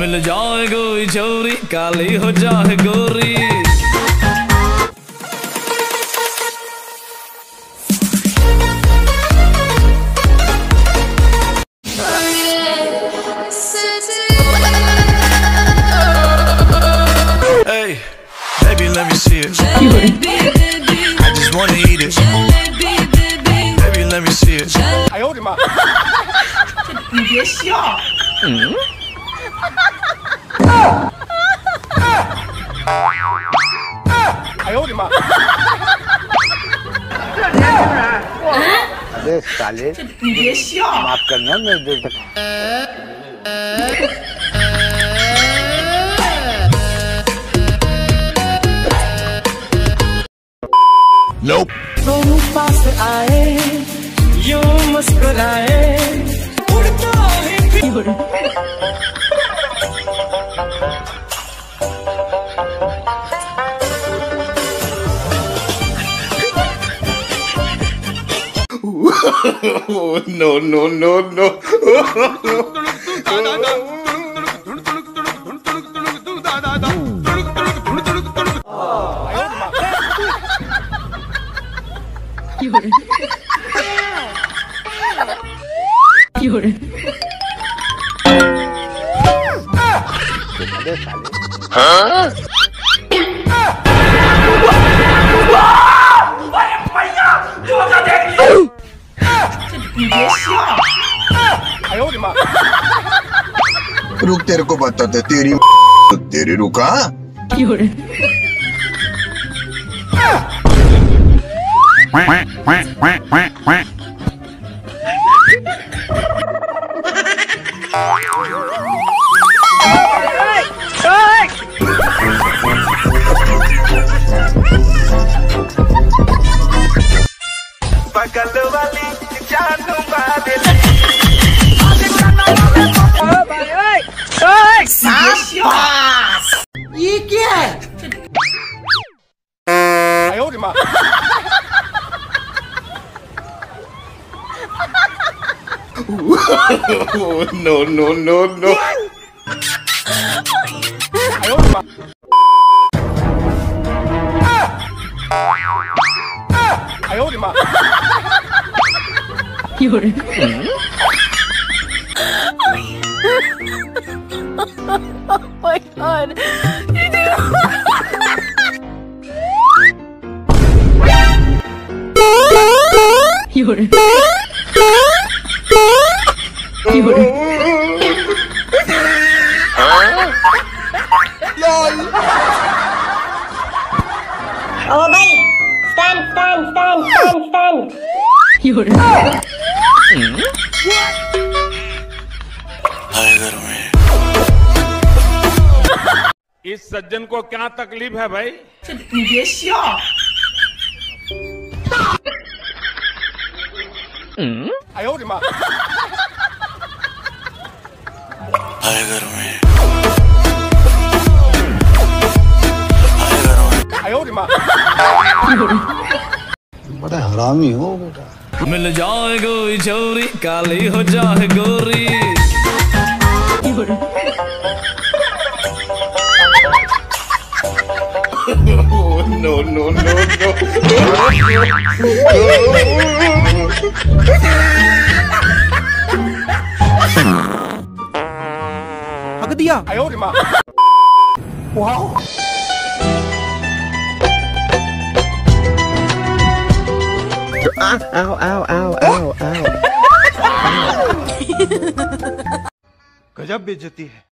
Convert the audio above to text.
मिल जाए कोई चोरी काली हो जाए गोरी Hey, baby, let me see it. I just wanna eat it. Baby, let me see it. 哎呦我的妈！你别笑， 哎呦我的妈！ अरे साले 你别笑， माफ करना मैं दे सकता तुम पास आए यूं मुस्कुराए उड़ता ही oh, no, no, no, no. You're. Huh? 이게시야 가요 임마 그렇게 될 것 같다데 때리 때리러 가? 요래 Bacalhau ali 一见。哎呦我的妈！no, no, no, no. 哎呦我的妈！哎呦我的妈！夜。oh my god. You do. 夜。夜。Oh, buddy! Stand, stand, stand, stand, stand! Stand stand इस सज्जन को क्या तकलीफ है भाई 你别笑， 哎呦我的妈！ 哎呦我的妈！ बड़ा हरामी हो बेटा मिल जाए कोई चोरी काली हो जाए गोरी। no, no, no, no. Ah, ow, ow, ow, ow, ow. गजब बेइज्जती है